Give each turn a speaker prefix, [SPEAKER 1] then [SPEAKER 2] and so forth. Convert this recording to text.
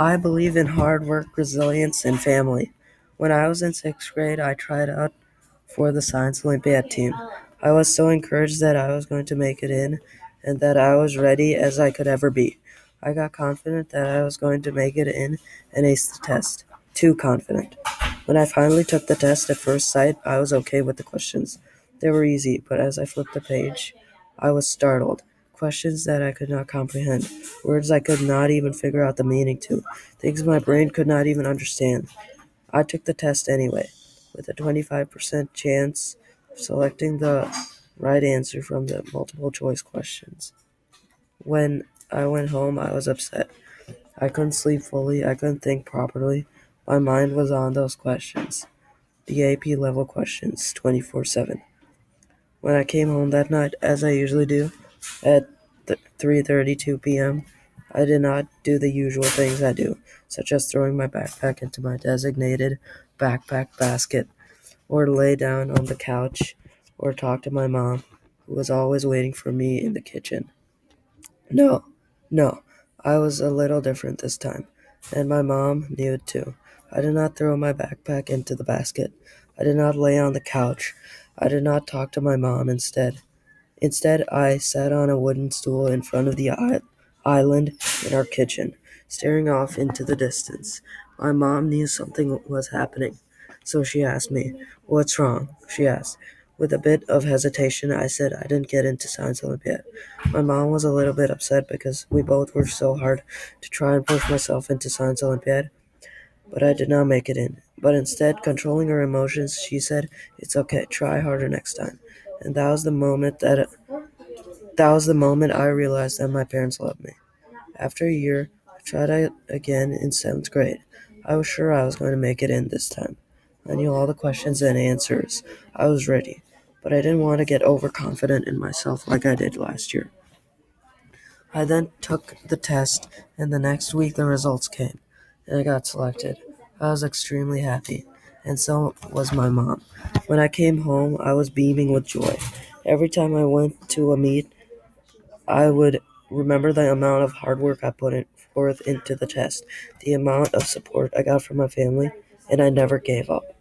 [SPEAKER 1] I believe in hard work, resilience, and family. When I was in sixth grade, I tried out for the Science Olympiad team. I was so encouraged that I was going to make it in and that I was ready as I could ever be. I got confident that I was going to make it in and ace the test. Too confident. When I finally took the test at first sight, I was okay with the questions. They were easy, but as I flipped the page, I was startled. Questions that I could not comprehend, words I could not even figure out the meaning to, things my brain could not even understand. I took the test anyway, with a 25% chance of selecting the right answer from the multiple choice questions. When I went home, I was upset. I couldn't sleep fully, I couldn't think properly. My mind was on those questions. The AP level questions 24 7. When I came home that night, as I usually do, at 3:32 p.m., I did not do the usual things I do, such as throwing my backpack into my designated backpack basket, or lay down on the couch, or talk to my mom, who was always waiting for me in the kitchen. No, no, I was a little different this time, and my mom knew it too. I did not throw my backpack into the basket. I did not lay on the couch. I did not talk to my mom instead. Instead, I sat on a wooden stool in front of the island in our kitchen, staring off into the distance. My mom knew something was happening, so she asked me, What's wrong? she asked. With a bit of hesitation, I said I didn't get into Science Olympiad. My mom was a little bit upset because we both worked so hard to try and push myself into Science Olympiad, but I did not make it in. But instead, controlling her emotions, she said, It's okay, try harder next time. And that was the moment that that was the moment I realized that my parents loved me. After a year, I tried again in seventh grade. I was sure I was going to make it in this time. I knew all the questions and answers. I was ready, but I didn't want to get overconfident in myself like I did last year. I then took the test, and the next week the results came, and I got selected. I was extremely happy, and so was my mom. When I came home, I was beaming with joy. Every time I went to a meet, I would remember the amount of hard work I put in, forth into the test, the amount of support I got from my family, and I never gave up.